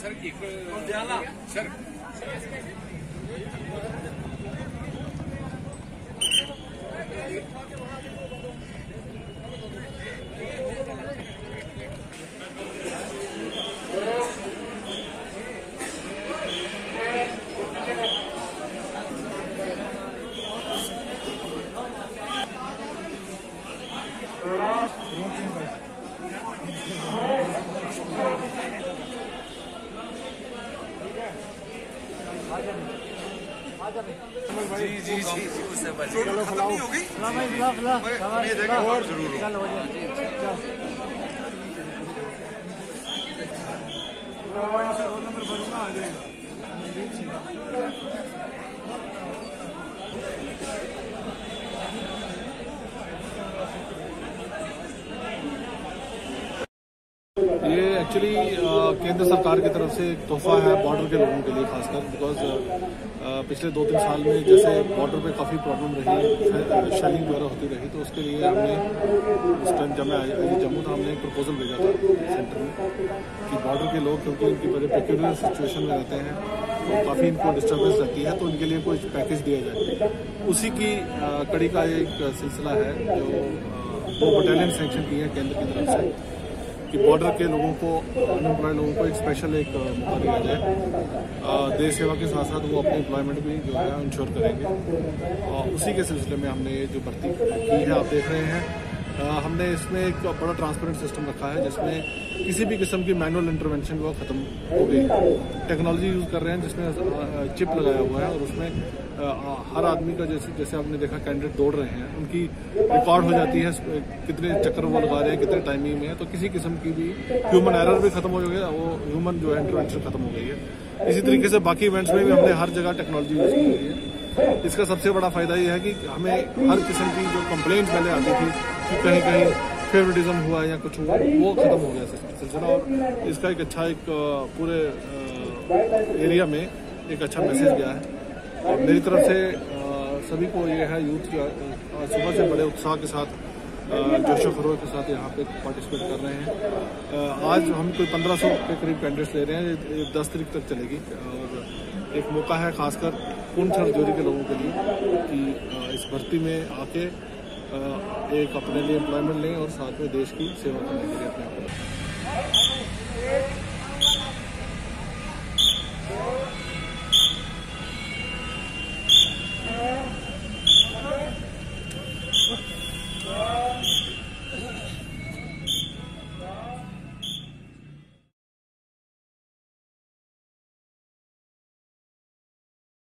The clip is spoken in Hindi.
सर सर जी जी जी। उससे बचे चलो खिलाओ खिला भाई खिला खिला और ज़रूर चल हो जाए चल ये एक्चुअली केंद्र सरकार की तरफ़ से एक तोहफा है बॉर्डर के लोगों के लिए खासकर बिकॉज़ पिछले दो तीन साल में जैसे बॉर्डर पे काफ़ी प्रॉब्लम रही शेलिंग वगैरह होती रही तो उसके लिए हमने, उस टाइम जब मैं जम्मू था हमने एक प्रपोजल भेजा था सेंटर में कि बॉर्डर के लोग, क्योंकि उनकी बड़े पेक्यूलर सिचुएशन में रहते हैं तो काफ़ी इनको डिस्टर्बेंस रहती है तो उनके लिए कोई पैकेज दिया जाए। उसी की कड़ी का एक सिलसिला है, जो दो बटालियन सेंक्शन की है केंद्र की तरफ़ से। कि बॉर्डर के लोगों को अनएम्प्लॉयड लोगों को एक स्पेशल एक मौका दिया जाए। देश सेवा के साथ साथ वो अपनी एम्प्लॉयमेंट भी जो है इंश्योर करेंगे। और उसी के सिलसिले में हमने ये जो भर्ती की है, आप देख रहे हैं। हमने इसमें एक बड़ा ट्रांसपेरेंट सिस्टम रखा है, जिसमें किसी भी किस्म की मैनुअल इंटरवेंशन वो खत्म हो गई। टेक्नोलॉजी यूज़ कर रहे हैं, जिसमें चिप लगाया हुआ है और उसमें हर आदमी का जैसे जैसे आपने देखा कैंडिडेट दौड़ रहे हैं। उनकी रिकॉर्ड हो जाती है कितने चक्कर वो लगा रहे हैं, कितने टाइमिंग में है। तो किसी किस्म की भी ह्यूमन एरर भी खत्म हो गया वो ह्यूमन जो है इंटरवेंशन खत्म हो गई है। इसी तरीके से बाकी इवेंट्स में भी हमने हर जगह टेक्नोलॉजी यूज़ की है। इसका सबसे बड़ा फ़ायदा ये है कि हमें हर किस्म की जो कंप्लेंट पहले आती थी कि कहीं कहीं फेवरेटिज्म हुआ या कुछ हुआ, वो खत्म हो गया सिल- सिलसिला। और इसका एक अच्छा एक पूरे एरिया में एक अच्छा मैसेज गया है। और मेरी तरफ़ से सभी को ये है यूथ सुबह से बड़े उत्साह के साथ जोश व के साथ यहाँ पे पार्टिसिपेट कर रहे हैं। आज हम कोई 1500 के करीब कैंडिडेट्स ले रहे हैं, ये- दस तारीख तक चलेगी। और एक मौका है खासकर पुंछ छात्र के लोगों के लिए कि इस भर्ती में आके एक अपने लिए एम्प्लॉयमेंट लें और साथ में देश की सेवा करने के लिए अपने आप